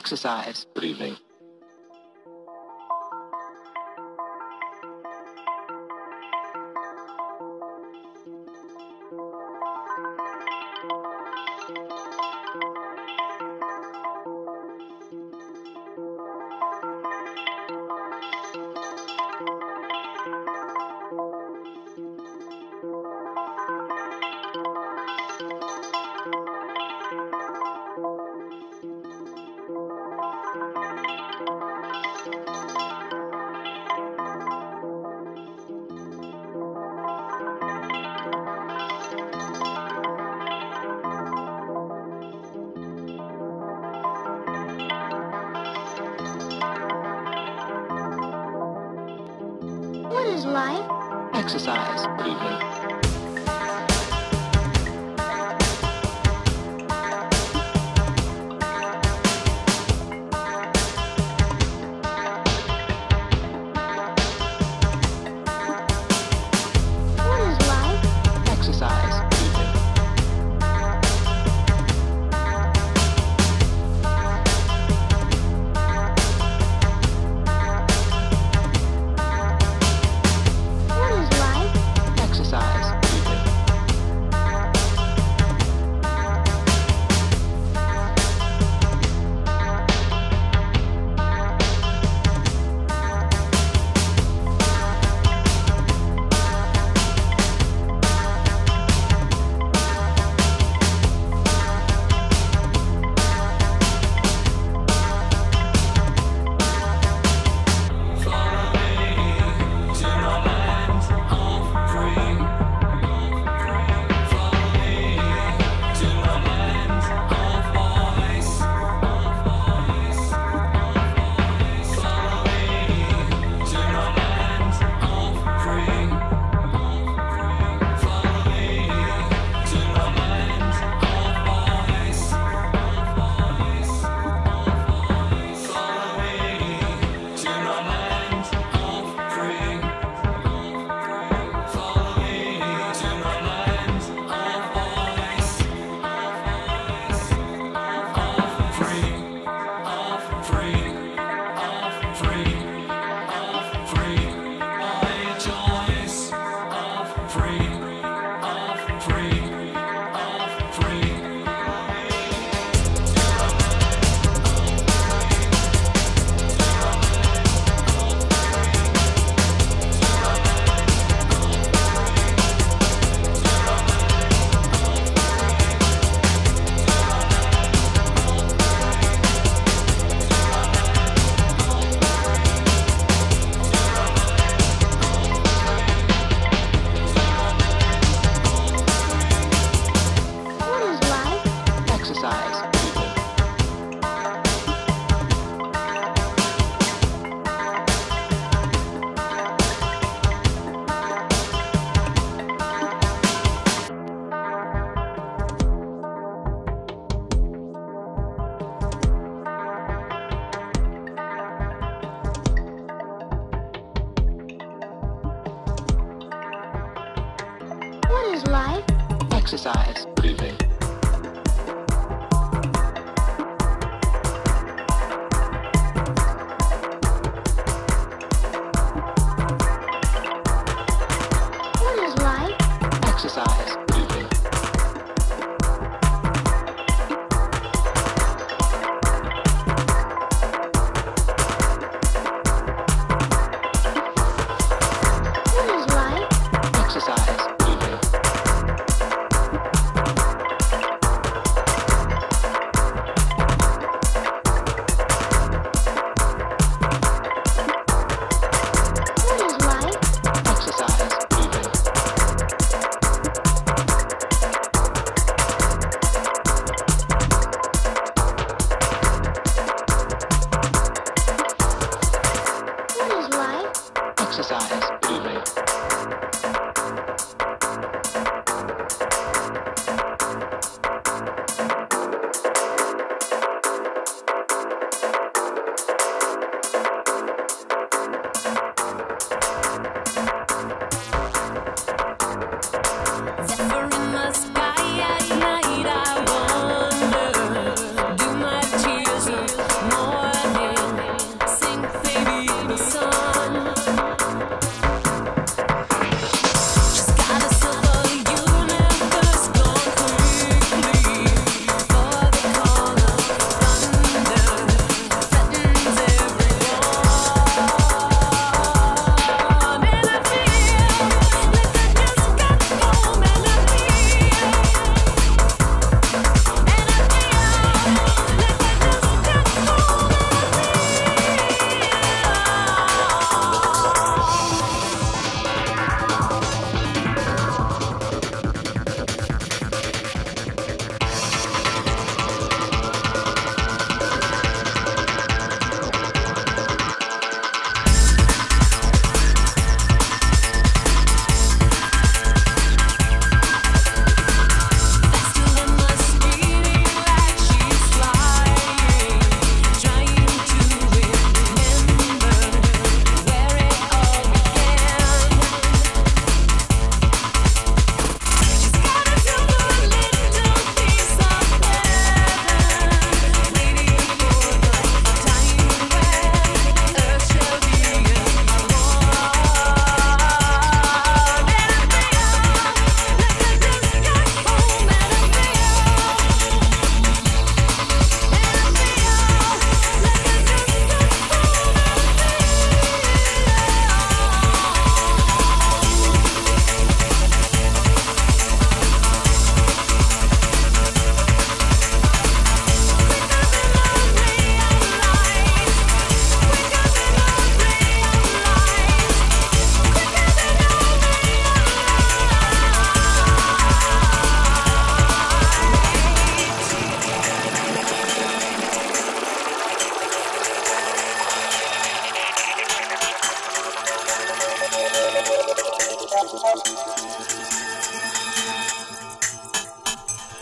exercise. Good evening. Exercise. Movement.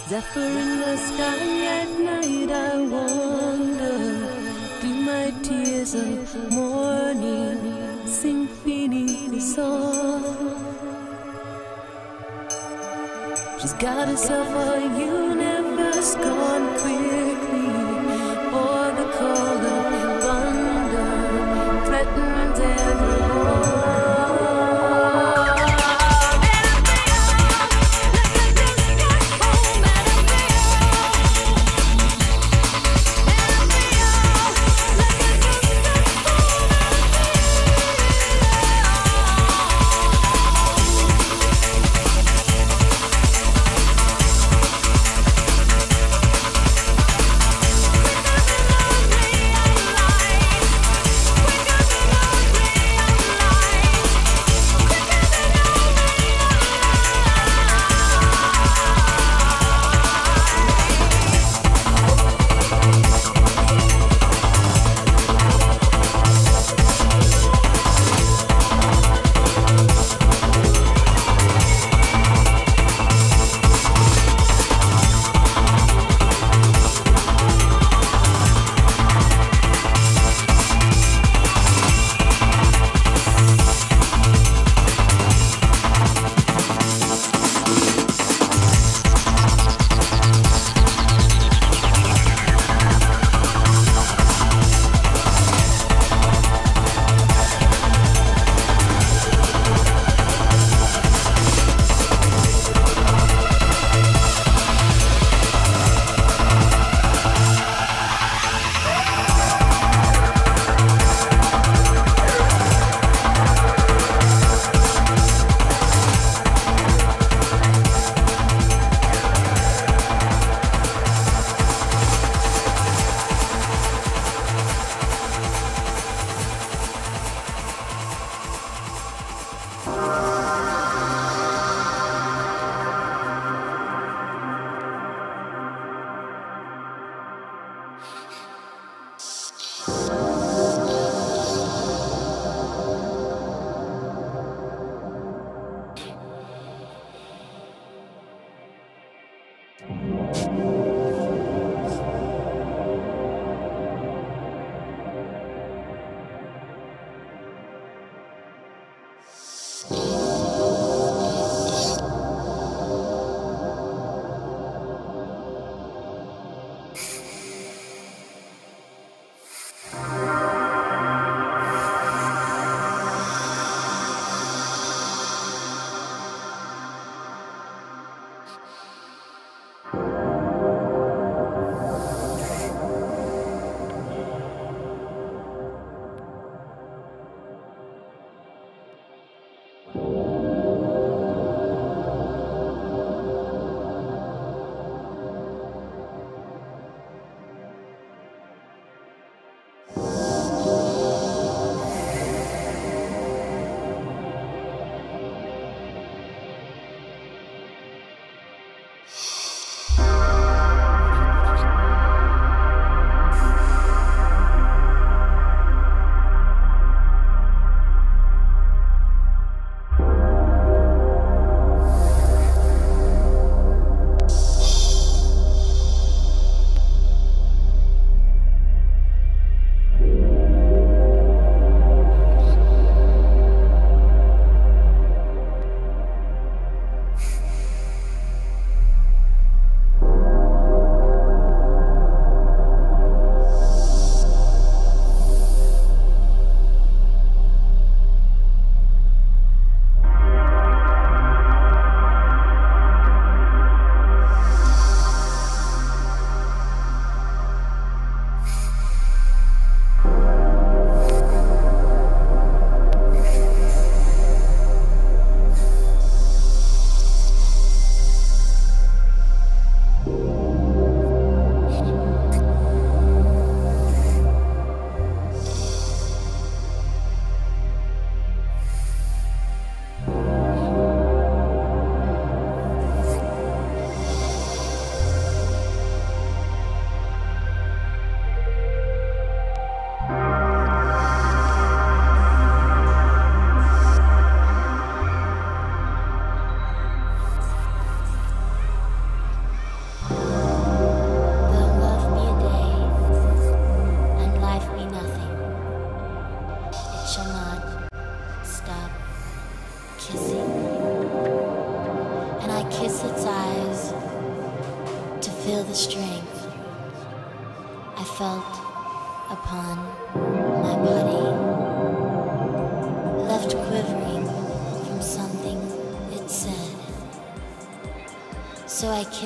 Zephyr in the sky at night, I wonder Do my tears of morning sink beneath the sun? She's got herself a universe gone quickly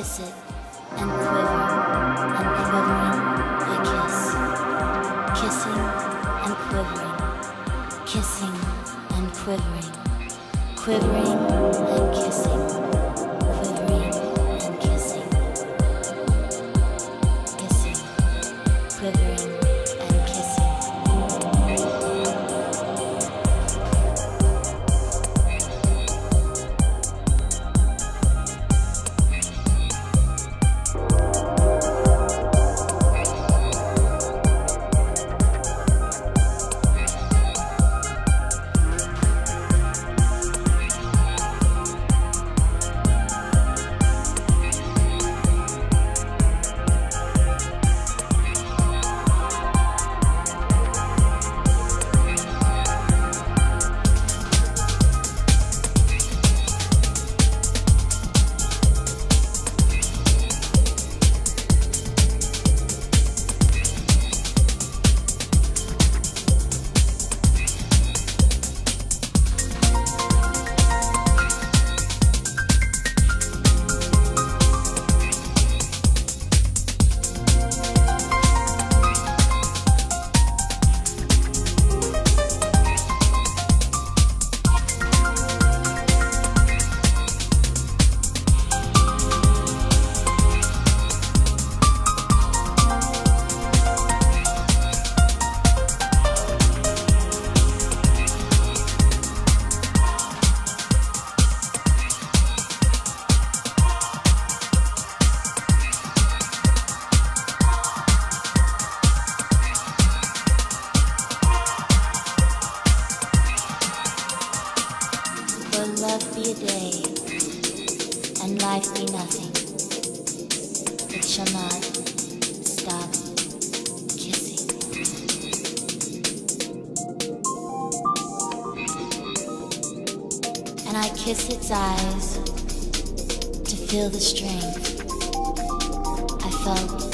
So to feel the strength. I felt